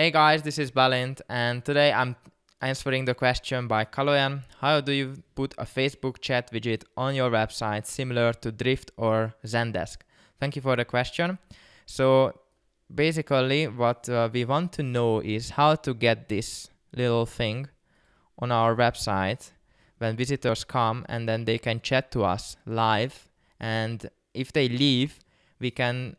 Hey guys, this is Balint, and today I'm answering the question by Kaloyan How do you put a Facebook chat widget on your website similar to Drift or Zendesk? Thank you for the question. So, basically, what uh, we want to know is how to get this little thing on our website when visitors come and then they can chat to us live. And if they leave, we can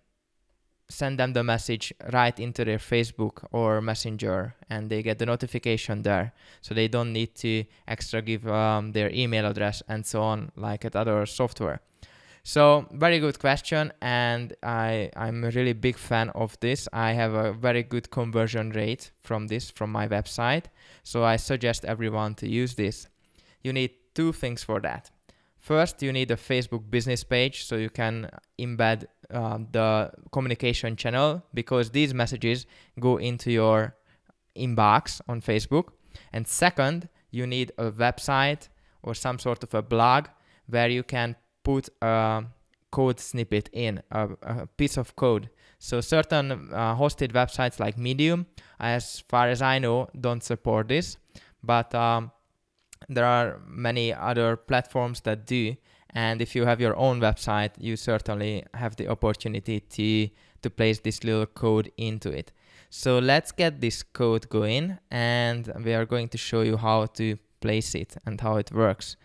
send them the message right into their Facebook or Messenger and they get the notification there. So they don't need to extra give um, their email address and so on like at other software. So very good question and I, I'm a really big fan of this. I have a very good conversion rate from this from my website. So I suggest everyone to use this. You need two things for that. First, you need a Facebook business page so you can embed uh, the communication channel because these messages go into your inbox on Facebook. And second, you need a website or some sort of a blog where you can put a code snippet in, a, a piece of code. So certain uh, hosted websites like Medium, as far as I know, don't support this, but um, there are many other platforms that do. And if you have your own website, you certainly have the opportunity to, to place this little code into it. So let's get this code going and we are going to show you how to place it and how it works.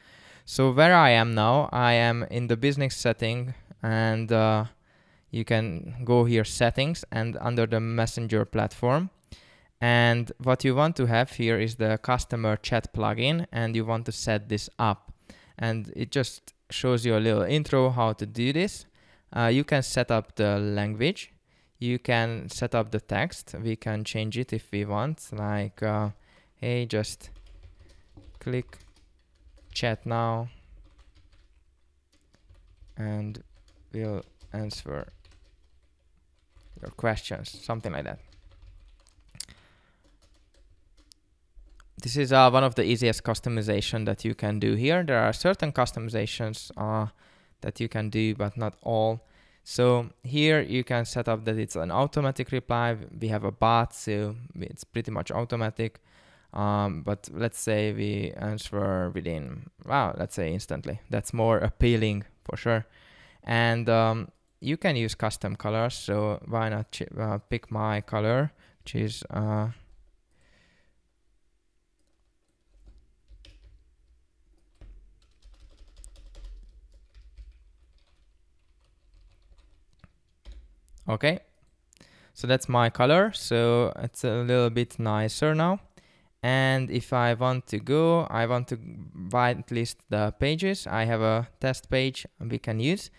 So where I am now, I am in the business setting and uh, you can go here settings and under the messenger platform and what you want to have here is the customer chat plugin and you want to set this up. And it just shows you a little intro how to do this. Uh, you can set up the language. You can set up the text. We can change it if we want. Like, uh, hey, just click chat now and we'll answer your questions, something like that. This is uh, one of the easiest customization that you can do here. There are certain customizations uh, that you can do, but not all. So here you can set up that it's an automatic reply. We have a bot, so it's pretty much automatic. Um, but let's say we answer within, wow, let's say instantly. That's more appealing for sure. And um, you can use custom colors. So why not uh, pick my color, which is okay. So that's my color. So it's a little bit nicer now. And if I want to go I want to whitelist the pages. I have a test page we can use.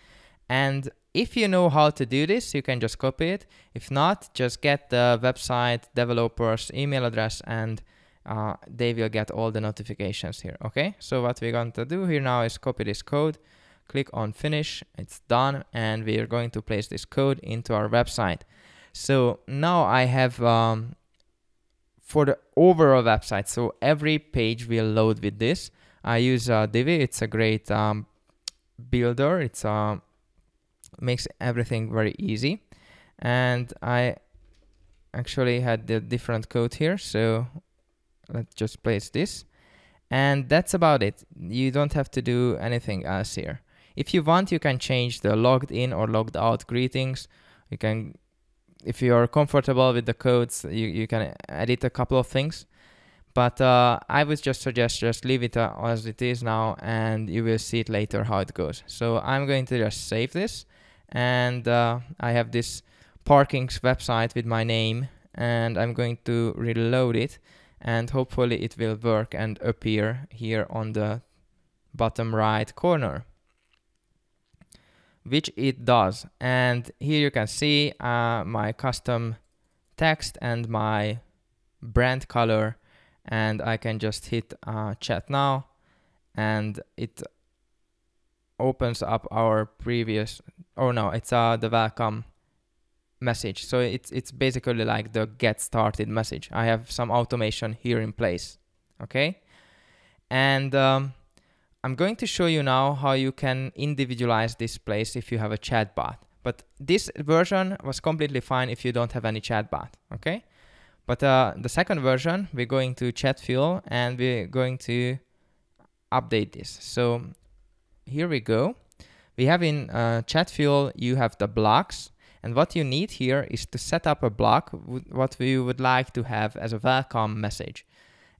And if you know how to do this you can just copy it. If not just get the website developers email address and uh, they will get all the notifications here. Okay? So what we're going to do here now is copy this code click on finish, it's done, and we are going to place this code into our website. So now I have um, for the overall website, so every page will load with this. I use uh, Divi, it's a great um, builder, it's uh, makes everything very easy. And I actually had the different code here, so let's just place this. And that's about it. You don't have to do anything else here. If you want, you can change the logged in or logged out greetings. You can, if you're comfortable with the codes, you, you can edit a couple of things. But uh, I would just suggest just leave it uh, as it is now and you will see it later how it goes. So I'm going to just save this and uh, I have this parkings website with my name and I'm going to reload it and hopefully it will work and appear here on the bottom right corner which it does. And here you can see uh, my custom text and my brand color. And I can just hit uh, chat now. And it opens up our previous oh no it's uh the welcome message. So it's it's basically like the get started message. I have some automation here in place. Okay? And um, I'm going to show you now how you can individualize this place if you have a chatbot. But this version was completely fine if you don't have any chatbot, okay? But uh, the second version, we're going to chat Chatfuel and we're going to update this. So here we go. We have in uh, Chatfuel, you have the blocks. And what you need here is to set up a block, what we would like to have as a welcome message.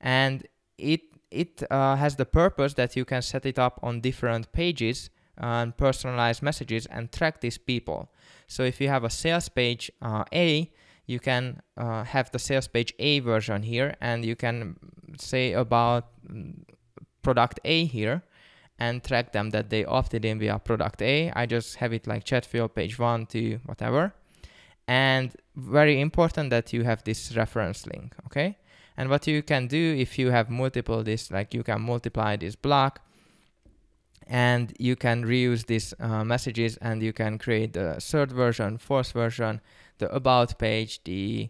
And it, it uh, has the purpose that you can set it up on different pages and personalized messages and track these people. So if you have a sales page uh, A, you can uh, have the sales page A version here and you can say about mm, product A here and track them that they opted in via product A. I just have it like Chatfuel page one to whatever. And very important that you have this reference link, okay? And what you can do if you have multiple this, like you can multiply this block and you can reuse these uh, messages and you can create the third version, fourth version, the about page, the,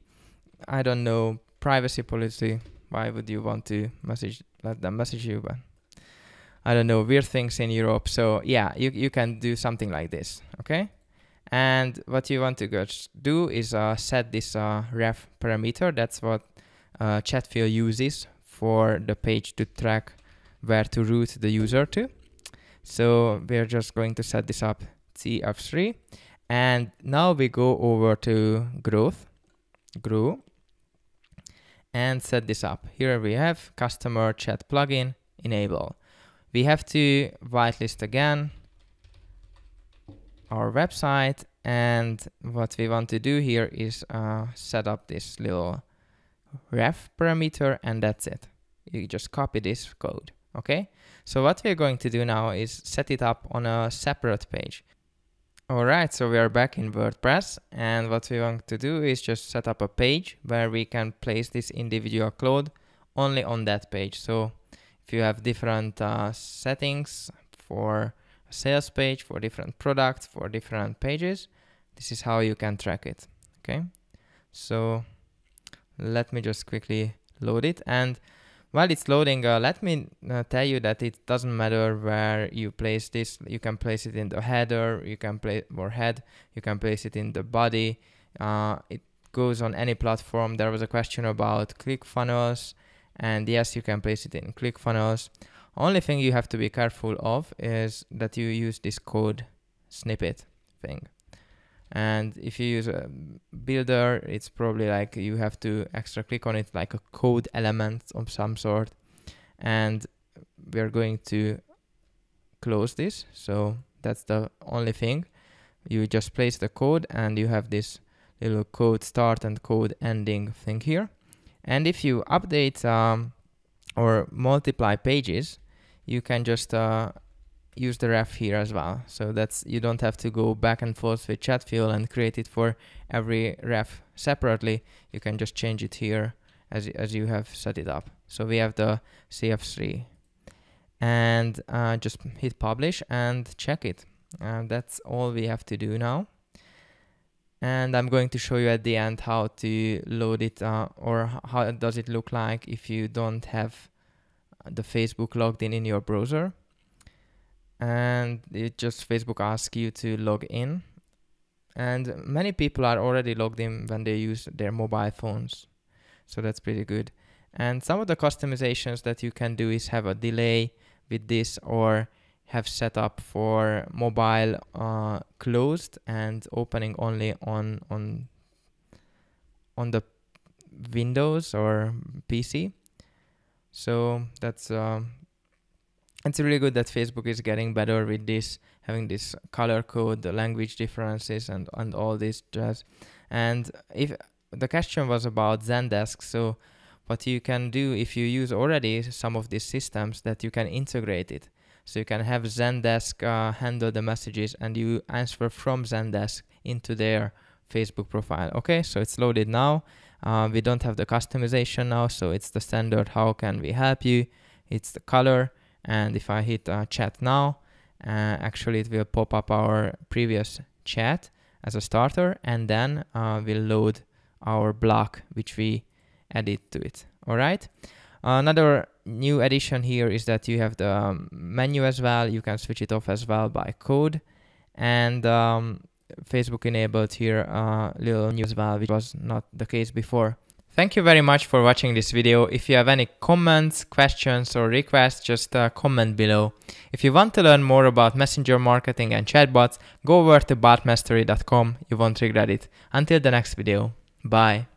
I don't know, privacy policy. Why would you want to message, let them message you? But I don't know, weird things in Europe. So yeah, you, you can do something like this, okay? And what you want to do is uh, set this uh, ref parameter. That's what uh, Chatfuel uses for the page to track where to route the user to. So we're just going to set this up CF3. And now we go over to growth, grow, and set this up. Here we have customer chat plugin enable. We have to whitelist again our website and what we want to do here is uh, set up this little ref parameter and that's it. You just copy this code, okay? So what we're going to do now is set it up on a separate page. Alright, so we are back in WordPress and what we want to do is just set up a page where we can place this individual code only on that page. So if you have different uh, settings for a sales page, for different products, for different pages, this is how you can track it, okay? So let me just quickly load it and while it's loading, uh, let me uh, tell you that it doesn't matter where you place this. You can place it in the header, you can place more head, you can place it in the body. Uh, it goes on any platform. There was a question about ClickFunnels, and yes, you can place it in ClickFunnels. Only thing you have to be careful of is that you use this code snippet thing and if you use a builder it's probably like you have to extra click on it like a code element of some sort. And we're going to close this. So that's the only thing. You just place the code and you have this little code start and code ending thing here. And if you update um, or multiply pages you can just uh, use the ref here as well. So that's you don't have to go back and forth with chat Chatfuel and create it for every ref separately. You can just change it here as, as you have set it up. So we have the CF3 and uh, just hit publish and check it. And that's all we have to do now. And I'm going to show you at the end how to load it uh, or how does it look like if you don't have the Facebook logged in in your browser and it just Facebook asks you to log in. And many people are already logged in when they use their mobile phones. So that's pretty good. And some of the customizations that you can do is have a delay with this or have set up for mobile uh, closed and opening only on on on the Windows or PC. So that's uh, it's really good that Facebook is getting better with this, having this color code, the language differences, and and all this jazz. And if the question was about Zendesk, so what you can do if you use already some of these systems that you can integrate it. So you can have Zendesk uh, handle the messages and you answer from Zendesk into their Facebook profile. Okay, so it's loaded now. Uh, we don't have the customization now, so it's the standard. How can we help you? It's the color and if I hit uh, chat now uh, actually it will pop up our previous chat as a starter and then uh, we'll load our block which we added to it. All right another new addition here is that you have the um, menu as well. You can switch it off as well by code. And um, Facebook enabled here a little new as well which was not the case before Thank you very much for watching this video. If you have any comments, questions or requests, just uh, comment below. If you want to learn more about messenger marketing and chatbots, go over to botmastery.com. You won't regret it. Until the next video. Bye.